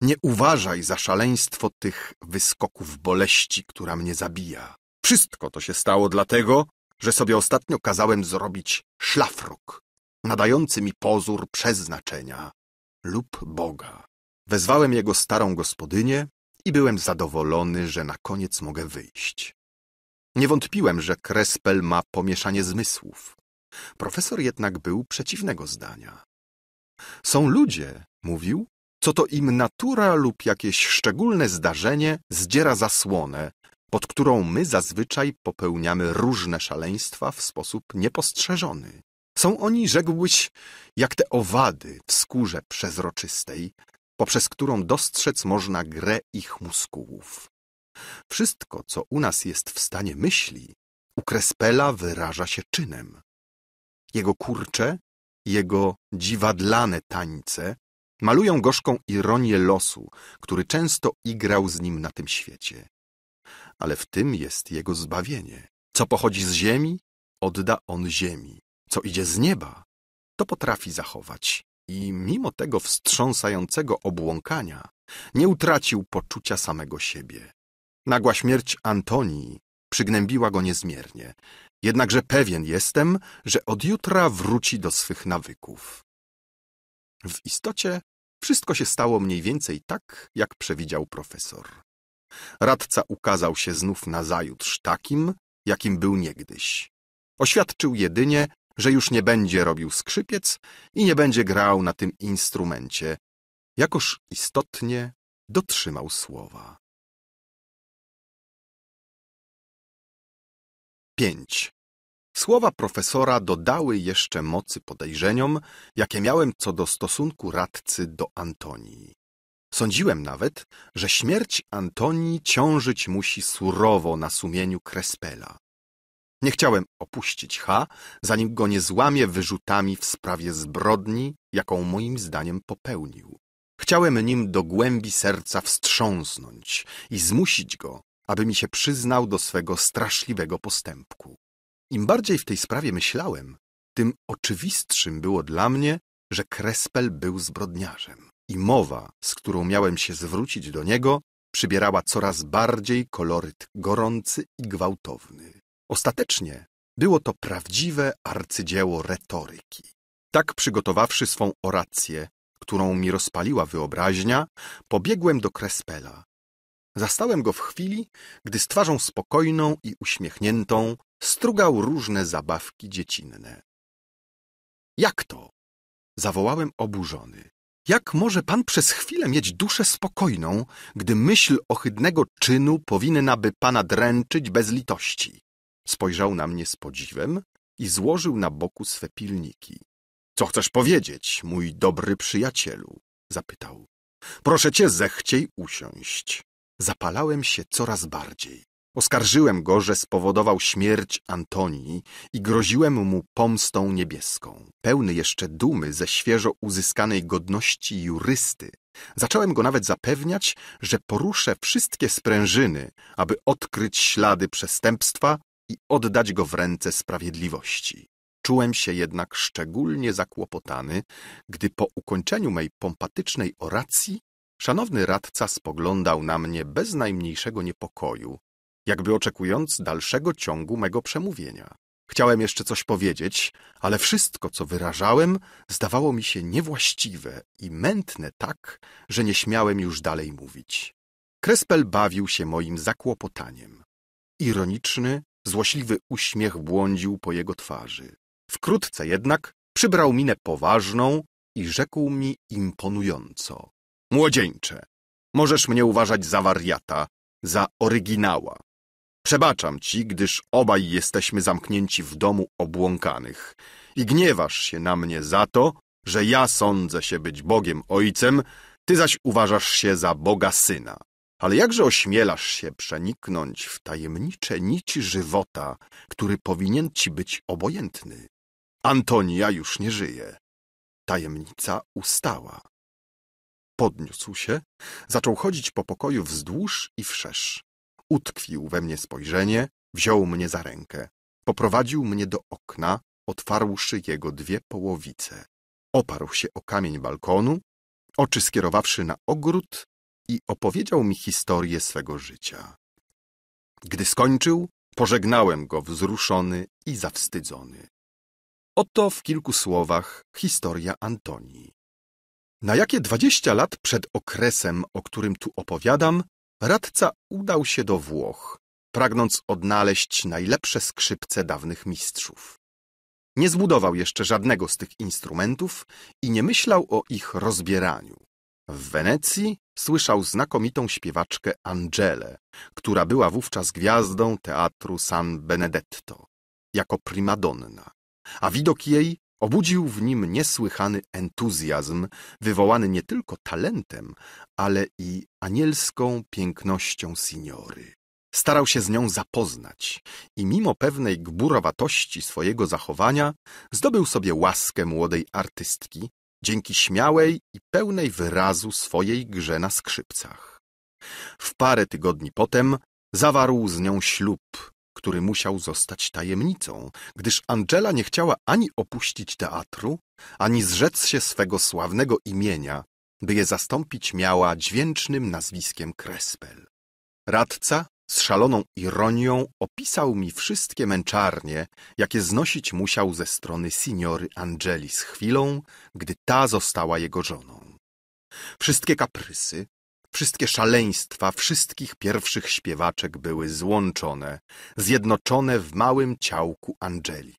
Nie uważaj za szaleństwo tych wyskoków boleści, która mnie zabija. Wszystko to się stało dlatego, że sobie ostatnio kazałem zrobić szlafrok, nadający mi pozór przeznaczenia lub Boga. Wezwałem jego starą gospodynię i byłem zadowolony, że na koniec mogę wyjść. Nie wątpiłem, że Krespel ma pomieszanie zmysłów. Profesor jednak był przeciwnego zdania. Są ludzie, mówił, co to im natura lub jakieś szczególne zdarzenie zdziera zasłonę, pod którą my zazwyczaj popełniamy różne szaleństwa w sposób niepostrzeżony. Są oni, rzekłbyś, jak te owady w skórze przezroczystej, poprzez którą dostrzec można grę ich muskułów. Wszystko, co u nas jest w stanie myśli, u Krespela wyraża się czynem. Jego kurcze, jego dziwadlane tańce malują gorzką ironię losu, który często igrał z nim na tym świecie. Ale w tym jest jego zbawienie. Co pochodzi z ziemi, odda on ziemi. Co idzie z nieba, to potrafi zachować. I mimo tego wstrząsającego obłąkania nie utracił poczucia samego siebie. Nagła śmierć Antonii przygnębiła go niezmiernie. Jednakże pewien jestem, że od jutra wróci do swych nawyków. W istocie wszystko się stało mniej więcej tak, jak przewidział profesor. Radca ukazał się znów nazajutrz takim, jakim był niegdyś. Oświadczył jedynie, że już nie będzie robił skrzypiec i nie będzie grał na tym instrumencie, jakoż istotnie dotrzymał słowa. 5. Słowa profesora dodały jeszcze mocy podejrzeniom, jakie miałem co do stosunku radcy do Antonii. Sądziłem nawet, że śmierć Antonii ciążyć musi surowo na sumieniu Krespela. Nie chciałem opuścić H, zanim go nie złamie wyrzutami w sprawie zbrodni, jaką moim zdaniem popełnił. Chciałem nim do głębi serca wstrząsnąć i zmusić go, aby mi się przyznał do swego straszliwego postępku. Im bardziej w tej sprawie myślałem, tym oczywistszym było dla mnie, że Krespel był zbrodniarzem. I mowa, z którą miałem się zwrócić do niego, przybierała coraz bardziej koloryt gorący i gwałtowny. Ostatecznie Było to prawdziwe arcydzieło retoryki. Tak przygotowawszy swą orację, którą mi rozpaliła wyobraźnia, pobiegłem do Krespela. Zastałem go w chwili, gdy z twarzą spokojną i uśmiechniętą strugał różne zabawki dziecinne. Jak to? Zawołałem oburzony. Jak może pan przez chwilę mieć duszę spokojną, gdy myśl ohydnego czynu powinna by pana dręczyć bez litości? Spojrzał na mnie z podziwem i złożył na boku swe pilniki. Co chcesz powiedzieć, mój dobry przyjacielu? zapytał. Proszę cię, zechciej usiąść. Zapalałem się coraz bardziej. Oskarżyłem go, że spowodował śmierć Antonii i groziłem mu pomstą niebieską. Pełny jeszcze dumy ze świeżo uzyskanej godności jurysty, zacząłem go nawet zapewniać, że poruszę wszystkie sprężyny, aby odkryć ślady przestępstwa i oddać go w ręce sprawiedliwości. Czułem się jednak szczególnie zakłopotany, gdy po ukończeniu mej pompatycznej oracji szanowny radca spoglądał na mnie bez najmniejszego niepokoju, jakby oczekując dalszego ciągu mego przemówienia. Chciałem jeszcze coś powiedzieć, ale wszystko, co wyrażałem, zdawało mi się niewłaściwe i mętne tak, że nie śmiałem już dalej mówić. Krespel bawił się moim zakłopotaniem. Ironiczny, złośliwy uśmiech błądził po jego twarzy. Wkrótce jednak przybrał minę poważną i rzekł mi imponująco. Młodzieńcze, możesz mnie uważać za wariata, za oryginała. Przebaczam ci, gdyż obaj jesteśmy zamknięci w domu obłąkanych i gniewasz się na mnie za to, że ja sądzę się być Bogiem Ojcem, ty zaś uważasz się za Boga Syna. Ale jakże ośmielasz się przeniknąć w tajemnicze nici żywota, który powinien ci być obojętny? Antonia już nie żyje. Tajemnica ustała. Podniósł się, zaczął chodzić po pokoju wzdłuż i wszerz. Utkwił we mnie spojrzenie, wziął mnie za rękę. Poprowadził mnie do okna, otwarłszy jego dwie połowice. Oparł się o kamień balkonu, oczy skierowawszy na ogród i opowiedział mi historię swego życia. Gdy skończył, pożegnałem go wzruszony i zawstydzony. Oto w kilku słowach historia Antonii. Na jakie dwadzieścia lat przed okresem, o którym tu opowiadam, radca udał się do Włoch, pragnąc odnaleźć najlepsze skrzypce dawnych mistrzów. Nie zbudował jeszcze żadnego z tych instrumentów i nie myślał o ich rozbieraniu. W Wenecji słyszał znakomitą śpiewaczkę Angelę, która była wówczas gwiazdą teatru San Benedetto, jako primadonna, a widok jej obudził w nim niesłychany entuzjazm, wywołany nie tylko talentem, ale i anielską pięknością signory. Starał się z nią zapoznać i mimo pewnej gburowatości swojego zachowania zdobył sobie łaskę młodej artystki, dzięki śmiałej i pełnej wyrazu swojej grze na skrzypcach. W parę tygodni potem zawarł z nią ślub, który musiał zostać tajemnicą, gdyż Angela nie chciała ani opuścić teatru, ani zrzec się swego sławnego imienia, by je zastąpić miała dźwięcznym nazwiskiem Krespel. Radca z szaloną ironią opisał mi wszystkie męczarnie, jakie znosić musiał ze strony signory Angeli z chwilą, gdy ta została jego żoną. Wszystkie kaprysy, wszystkie szaleństwa wszystkich pierwszych śpiewaczek były złączone, zjednoczone w małym ciałku Angeli.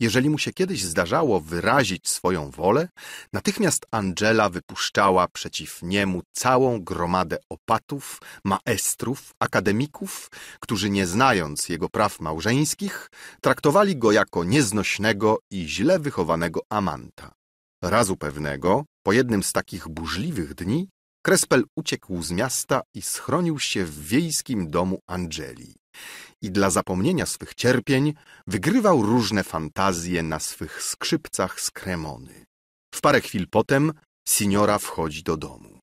Jeżeli mu się kiedyś zdarzało wyrazić swoją wolę, natychmiast Angela wypuszczała przeciw niemu całą gromadę opatów, maestrów, akademików, którzy nie znając jego praw małżeńskich, traktowali go jako nieznośnego i źle wychowanego amanta. Razu pewnego, po jednym z takich burzliwych dni, Krespel uciekł z miasta i schronił się w wiejskim domu Angeli i dla zapomnienia swych cierpień wygrywał różne fantazje na swych skrzypcach z kremony. W parę chwil potem signora wchodzi do domu.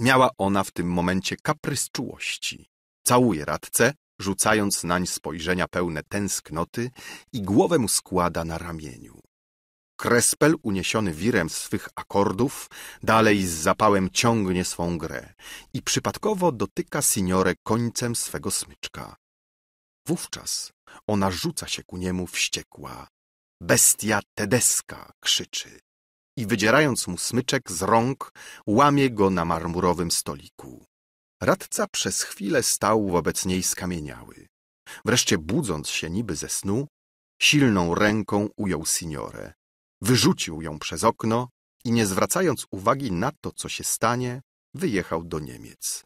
Miała ona w tym momencie kaprys czułości. Całuje radcę, rzucając nań spojrzenia pełne tęsknoty i głowę mu składa na ramieniu. Krespel, uniesiony wirem swych akordów, dalej z zapałem ciągnie swą grę i przypadkowo dotyka signorę końcem swego smyczka. Wówczas ona rzuca się ku niemu wściekła. Bestia tedeska krzyczy i wydzierając mu smyczek z rąk, łamie go na marmurowym stoliku. Radca przez chwilę stał wobec niej skamieniały. Wreszcie budząc się niby ze snu, silną ręką ujął signorę. Wyrzucił ją przez okno i nie zwracając uwagi na to, co się stanie, wyjechał do Niemiec.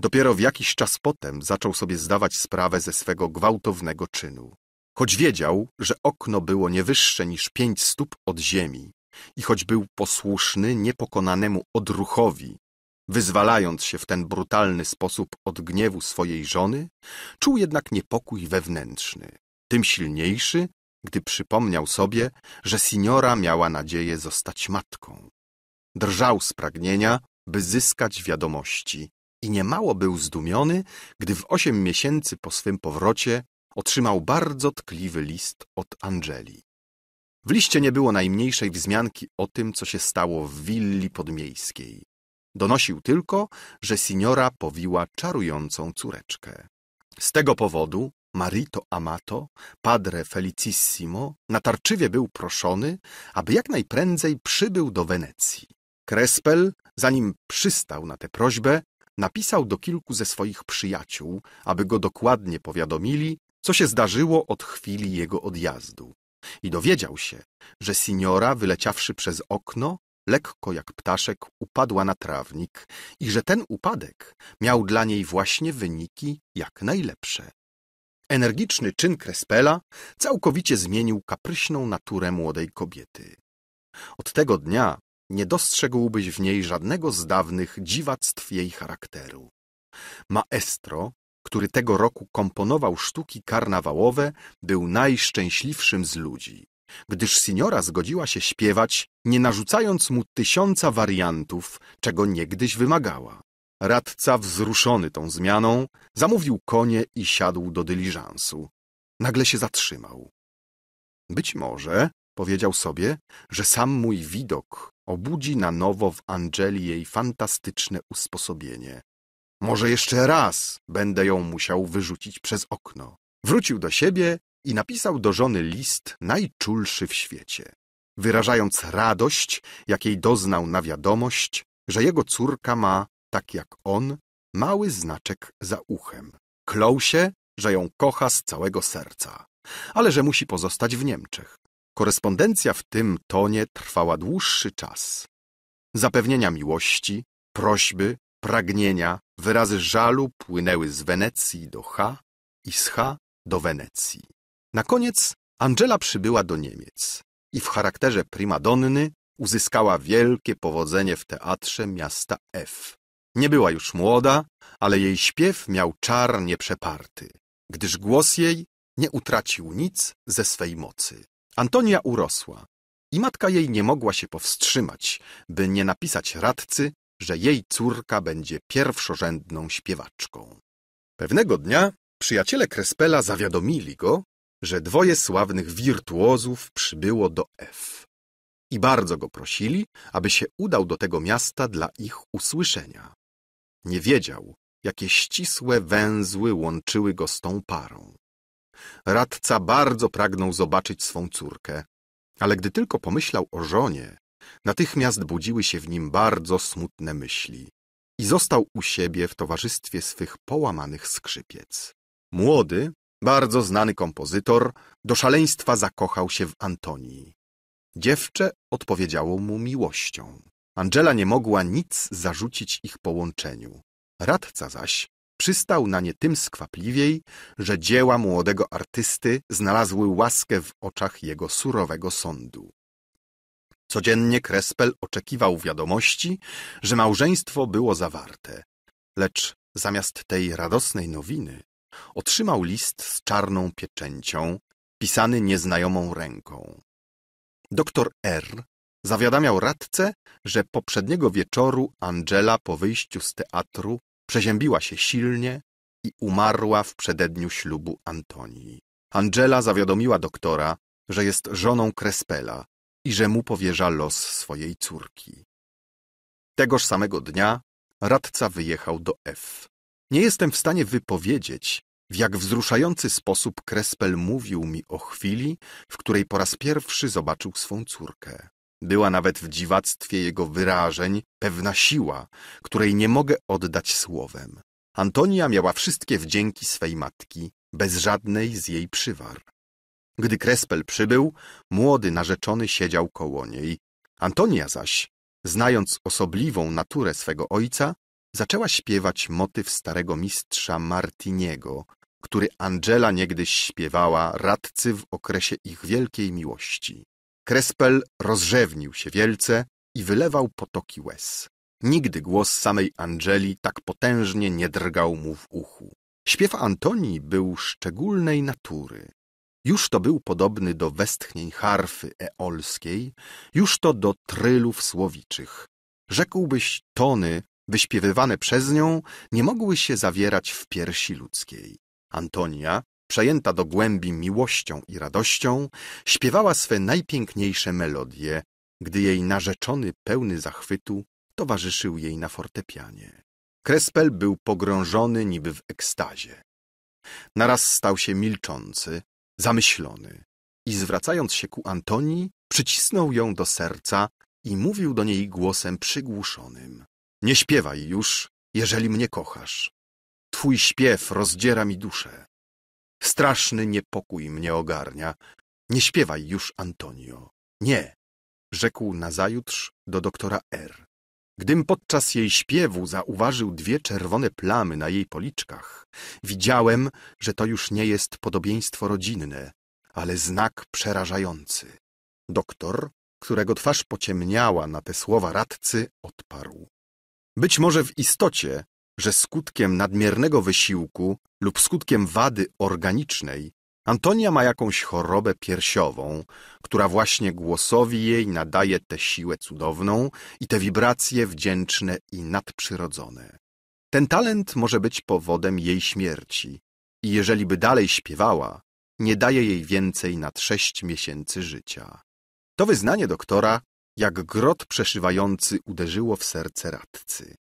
Dopiero w jakiś czas potem zaczął sobie zdawać sprawę ze swego gwałtownego czynu. Choć wiedział, że okno było nie wyższe niż pięć stóp od ziemi i choć był posłuszny niepokonanemu odruchowi, wyzwalając się w ten brutalny sposób od gniewu swojej żony, czuł jednak niepokój wewnętrzny, tym silniejszy, gdy przypomniał sobie, że signora miała nadzieję zostać matką. Drżał z pragnienia, by zyskać wiadomości i niemało był zdumiony, gdy w osiem miesięcy po swym powrocie otrzymał bardzo tkliwy list od Angeli. W liście nie było najmniejszej wzmianki o tym, co się stało w willi podmiejskiej. Donosił tylko, że signora powiła czarującą córeczkę. Z tego powodu Marito Amato, padre felicissimo, natarczywie był proszony, aby jak najprędzej przybył do Wenecji. Krespel, zanim przystał na tę prośbę, napisał do kilku ze swoich przyjaciół, aby go dokładnie powiadomili, co się zdarzyło od chwili jego odjazdu. I dowiedział się, że signora, wyleciawszy przez okno, lekko jak ptaszek upadła na trawnik i że ten upadek miał dla niej właśnie wyniki jak najlepsze. Energiczny czyn Krespela całkowicie zmienił kapryśną naturę młodej kobiety. Od tego dnia nie dostrzegłbyś w niej żadnego z dawnych dziwactw jej charakteru. Maestro, który tego roku komponował sztuki karnawałowe, był najszczęśliwszym z ludzi, gdyż signora zgodziła się śpiewać, nie narzucając mu tysiąca wariantów, czego niegdyś wymagała. Radca, wzruszony tą zmianą, zamówił konie i siadł do dyliżansu. Nagle się zatrzymał. Być może, powiedział sobie, że sam mój widok obudzi na nowo w Angeli jej fantastyczne usposobienie. Może jeszcze raz będę ją musiał wyrzucić przez okno. Wrócił do siebie i napisał do żony list najczulszy w świecie, wyrażając radość, jakiej doznał na wiadomość, że jego córka ma, tak jak on, mały znaczek za uchem. Klął się, że ją kocha z całego serca, ale że musi pozostać w Niemczech. Korespondencja w tym tonie trwała dłuższy czas. Zapewnienia miłości, prośby, pragnienia, wyrazy żalu płynęły z Wenecji do H i z H do Wenecji. Na koniec Angela przybyła do Niemiec i w charakterze primadonny uzyskała wielkie powodzenie w teatrze miasta F. Nie była już młoda, ale jej śpiew miał czar nieprzeparty, gdyż głos jej nie utracił nic ze swej mocy. Antonia urosła i matka jej nie mogła się powstrzymać, by nie napisać radcy, że jej córka będzie pierwszorzędną śpiewaczką. Pewnego dnia przyjaciele Krespela zawiadomili go, że dwoje sławnych wirtuozów przybyło do F. I bardzo go prosili, aby się udał do tego miasta dla ich usłyszenia. Nie wiedział, jakie ścisłe węzły łączyły go z tą parą. Radca bardzo pragnął zobaczyć swą córkę, ale gdy tylko pomyślał o żonie, natychmiast budziły się w nim bardzo smutne myśli i został u siebie w towarzystwie swych połamanych skrzypiec. Młody, bardzo znany kompozytor, do szaleństwa zakochał się w Antonii. Dziewczę odpowiedziało mu miłością. Angela nie mogła nic zarzucić ich połączeniu. Radca zaś przystał na nie tym skwapliwiej, że dzieła młodego artysty znalazły łaskę w oczach jego surowego sądu. Codziennie Krespel oczekiwał wiadomości, że małżeństwo było zawarte, lecz zamiast tej radosnej nowiny otrzymał list z czarną pieczęcią, pisany nieznajomą ręką. Doktor R. zawiadamiał radcę, że poprzedniego wieczoru Angela po wyjściu z teatru przeziębiła się silnie i umarła w przededniu ślubu Antonii. Angela zawiadomiła doktora, że jest żoną Krespela i że mu powierza los swojej córki. Tegoż samego dnia radca wyjechał do F. Nie jestem w stanie wypowiedzieć, w jak wzruszający sposób Krespel mówił mi o chwili, w której po raz pierwszy zobaczył swą córkę. Była nawet w dziwactwie jego wyrażeń pewna siła, której nie mogę oddać słowem. Antonia miała wszystkie wdzięki swej matki, bez żadnej z jej przywar. Gdy Krespel przybył, młody narzeczony siedział koło niej. Antonia zaś, znając osobliwą naturę swego ojca, zaczęła śpiewać motyw starego mistrza Martiniego, który Angela niegdyś śpiewała radcy w okresie ich wielkiej miłości. Krespel rozrzewnił się wielce i wylewał potoki łez. Nigdy głos samej Angeli tak potężnie nie drgał mu w uchu. Śpiew Antonii był szczególnej natury. Już to był podobny do westchnień harfy eolskiej, już to do trylów słowiczych. Rzekłbyś, tony, wyśpiewywane przez nią, nie mogły się zawierać w piersi ludzkiej. Antonia, przejęta do głębi miłością i radością, śpiewała swe najpiękniejsze melodie, gdy jej narzeczony pełny zachwytu towarzyszył jej na fortepianie. Krespel był pogrążony niby w ekstazie. Naraz stał się milczący, zamyślony i zwracając się ku Antonii, przycisnął ją do serca i mówił do niej głosem przygłuszonym. Nie śpiewaj już, jeżeli mnie kochasz. Twój śpiew rozdziera mi duszę. Straszny niepokój mnie ogarnia. Nie śpiewaj już, Antonio. Nie, rzekł nazajutrz do doktora R. Gdym podczas jej śpiewu zauważył dwie czerwone plamy na jej policzkach, widziałem, że to już nie jest podobieństwo rodzinne, ale znak przerażający. Doktor, którego twarz pociemniała na te słowa radcy, odparł. Być może w istocie, że skutkiem nadmiernego wysiłku lub skutkiem wady organicznej Antonia ma jakąś chorobę piersiową, która właśnie głosowi jej nadaje tę siłę cudowną i te wibracje wdzięczne i nadprzyrodzone. Ten talent może być powodem jej śmierci i jeżeli by dalej śpiewała, nie daje jej więcej nad sześć miesięcy życia. To wyznanie doktora, jak grot przeszywający, uderzyło w serce radcy.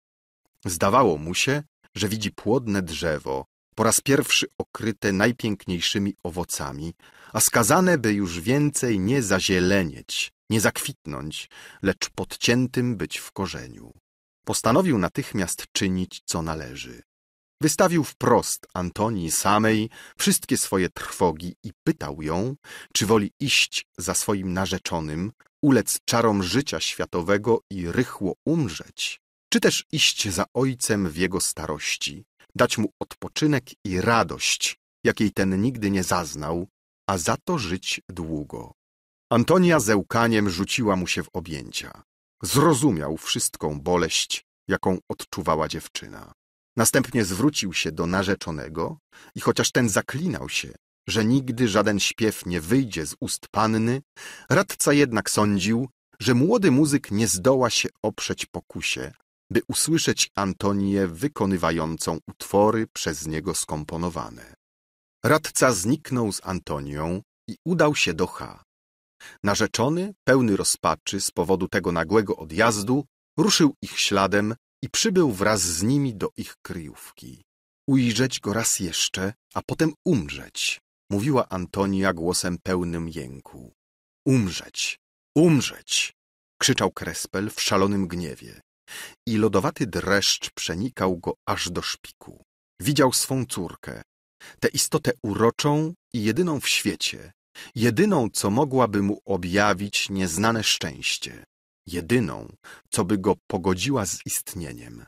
Zdawało mu się, że widzi płodne drzewo, po raz pierwszy okryte najpiękniejszymi owocami, a skazane, by już więcej nie zazielenieć, nie zakwitnąć, lecz podciętym być w korzeniu. Postanowił natychmiast czynić, co należy. Wystawił wprost Antonii samej wszystkie swoje trwogi i pytał ją, czy woli iść za swoim narzeczonym, ulec czarom życia światowego i rychło umrzeć, czy też iść za ojcem w jego starości, dać mu odpoczynek i radość, jakiej ten nigdy nie zaznał, a za to żyć długo. Antonia zełkaniem rzuciła mu się w objęcia. Zrozumiał wszystką boleść, jaką odczuwała dziewczyna. Następnie zwrócił się do narzeczonego i chociaż ten zaklinał się, że nigdy żaden śpiew nie wyjdzie z ust panny, radca jednak sądził, że młody muzyk nie zdoła się oprzeć pokusie, by usłyszeć Antonię wykonywającą utwory przez niego skomponowane. Radca zniknął z Antonią i udał się do H. Narzeczony, pełny rozpaczy z powodu tego nagłego odjazdu, ruszył ich śladem i przybył wraz z nimi do ich kryjówki. Ujrzeć go raz jeszcze, a potem umrzeć, mówiła Antonia głosem pełnym jęku. Umrzeć, umrzeć, krzyczał Krespel w szalonym gniewie i lodowaty dreszcz przenikał go aż do szpiku. Widział swą córkę, tę istotę uroczą i jedyną w świecie, jedyną, co mogłaby mu objawić nieznane szczęście, jedyną, co by go pogodziła z istnieniem.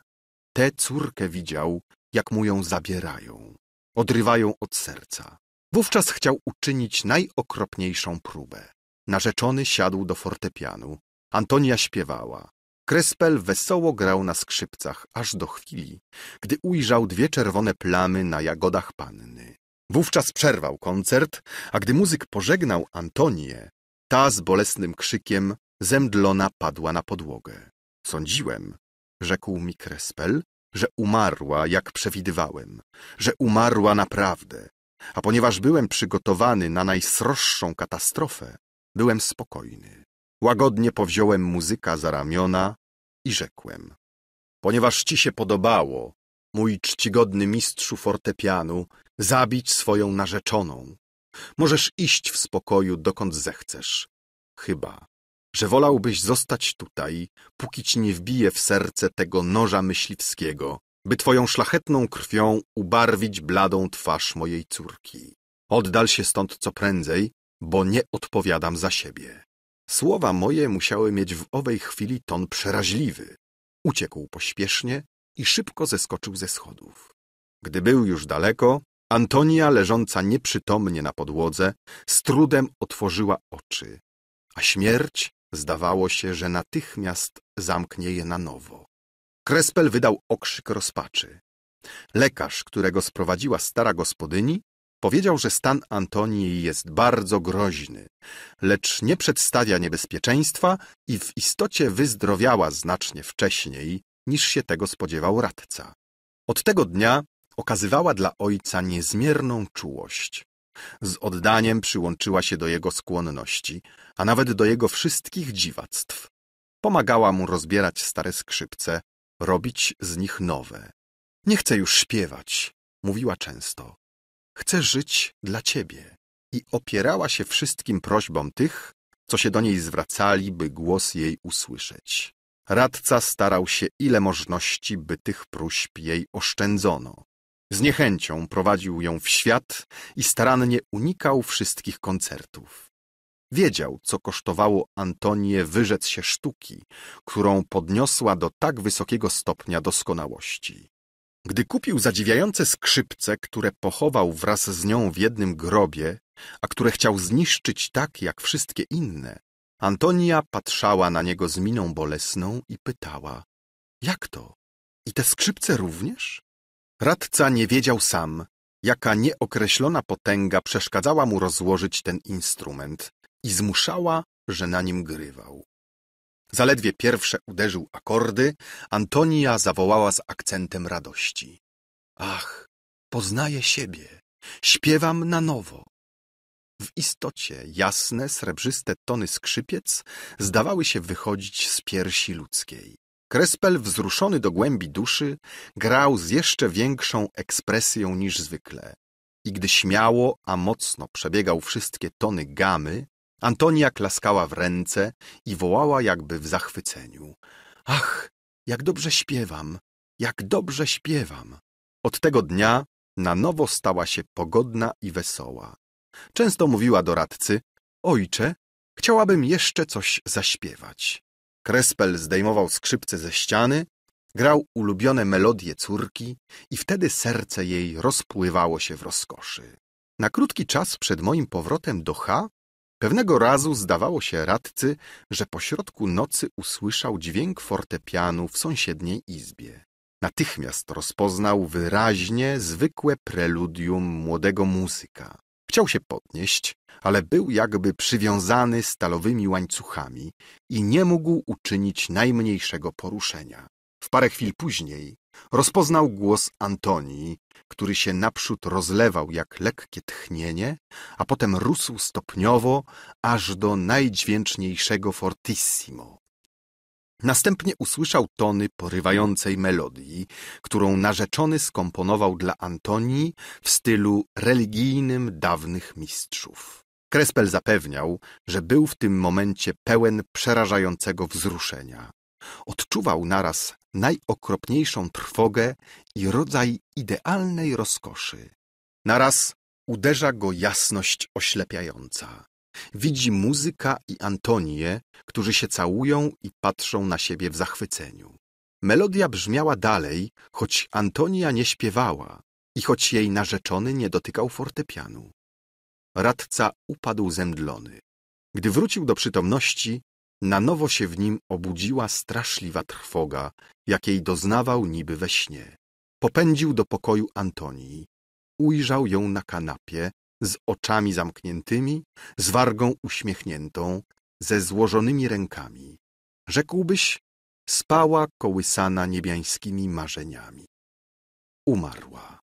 Tę córkę widział, jak mu ją zabierają, odrywają od serca. Wówczas chciał uczynić najokropniejszą próbę. Narzeczony siadł do fortepianu. Antonia śpiewała. Krespel wesoło grał na skrzypcach, aż do chwili, gdy ujrzał dwie czerwone plamy na jagodach panny. Wówczas przerwał koncert, a gdy muzyk pożegnał Antonię, ta z bolesnym krzykiem zemdlona padła na podłogę. Sądziłem, rzekł mi Krespel, że umarła, jak przewidywałem, że umarła naprawdę, a ponieważ byłem przygotowany na najsroższą katastrofę, byłem spokojny. Łagodnie powziąłem muzyka za ramiona i rzekłem. Ponieważ ci się podobało, mój czcigodny mistrzu fortepianu, zabić swoją narzeczoną. Możesz iść w spokoju, dokąd zechcesz. Chyba, że wolałbyś zostać tutaj, póki ci nie wbije w serce tego noża myśliwskiego, by twoją szlachetną krwią ubarwić bladą twarz mojej córki. Oddal się stąd co prędzej, bo nie odpowiadam za siebie. Słowa moje musiały mieć w owej chwili ton przeraźliwy. Uciekł pośpiesznie i szybko zeskoczył ze schodów. Gdy był już daleko, Antonia, leżąca nieprzytomnie na podłodze, z trudem otworzyła oczy, a śmierć zdawało się, że natychmiast zamknie je na nowo. Krespel wydał okrzyk rozpaczy. Lekarz, którego sprowadziła stara gospodyni, powiedział, że stan Antonii jest bardzo groźny, lecz nie przedstawia niebezpieczeństwa i w istocie wyzdrowiała znacznie wcześniej, niż się tego spodziewał radca. Od tego dnia okazywała dla ojca niezmierną czułość. Z oddaniem przyłączyła się do jego skłonności, a nawet do jego wszystkich dziwactw. Pomagała mu rozbierać stare skrzypce, robić z nich nowe. Nie chcę już śpiewać, mówiła często. Chcę żyć dla ciebie. I opierała się wszystkim prośbom tych, co się do niej zwracali, by głos jej usłyszeć. Radca starał się ile możności, by tych próśb jej oszczędzono. Z niechęcią prowadził ją w świat i starannie unikał wszystkich koncertów. Wiedział, co kosztowało Antonię wyrzec się sztuki, którą podniosła do tak wysokiego stopnia doskonałości. Gdy kupił zadziwiające skrzypce, które pochował wraz z nią w jednym grobie, a które chciał zniszczyć tak jak wszystkie inne, Antonia patrzała na niego z miną bolesną i pytała — jak to? I te skrzypce również? Radca nie wiedział sam, jaka nieokreślona potęga przeszkadzała mu rozłożyć ten instrument i zmuszała, że na nim grywał. Zaledwie pierwsze uderzył akordy, Antonia zawołała z akcentem radości. Ach, poznaję siebie, śpiewam na nowo. W istocie jasne, srebrzyste tony skrzypiec zdawały się wychodzić z piersi ludzkiej. Krespel, wzruszony do głębi duszy, grał z jeszcze większą ekspresją niż zwykle. I gdy śmiało, a mocno przebiegał wszystkie tony gamy, Antonia klaskała w ręce i wołała jakby w zachwyceniu. Ach, jak dobrze śpiewam, jak dobrze śpiewam. Od tego dnia na nowo stała się pogodna i wesoła. Często mówiła do radcy, ojcze, chciałabym jeszcze coś zaśpiewać. Krespel zdejmował skrzypce ze ściany, grał ulubione melodie córki i wtedy serce jej rozpływało się w rozkoszy. Na krótki czas przed moim powrotem do H Pewnego razu zdawało się radcy, że pośrodku nocy usłyszał dźwięk fortepianu w sąsiedniej izbie. Natychmiast rozpoznał wyraźnie zwykłe preludium młodego muzyka. Chciał się podnieść, ale był jakby przywiązany stalowymi łańcuchami i nie mógł uczynić najmniejszego poruszenia. W parę chwil później rozpoznał głos Antonii, który się naprzód rozlewał jak lekkie tchnienie, a potem rósł stopniowo aż do najdźwięczniejszego fortissimo. Następnie usłyszał tony porywającej melodii, którą narzeczony skomponował dla Antonii w stylu religijnym dawnych mistrzów. Krespel zapewniał, że był w tym momencie pełen przerażającego wzruszenia. Odczuwał naraz najokropniejszą trwogę i rodzaj idealnej rozkoszy. Naraz uderza go jasność oślepiająca. Widzi muzyka i Antonię, którzy się całują i patrzą na siebie w zachwyceniu. Melodia brzmiała dalej, choć Antonia nie śpiewała i choć jej narzeczony nie dotykał fortepianu. Radca upadł zemdlony. Gdy wrócił do przytomności, na nowo się w nim obudziła straszliwa trwoga, jakiej doznawał niby we śnie. Popędził do pokoju Antonii. Ujrzał ją na kanapie, z oczami zamkniętymi, z wargą uśmiechniętą, ze złożonymi rękami. Rzekłbyś, spała kołysana niebiańskimi marzeniami. Umarła.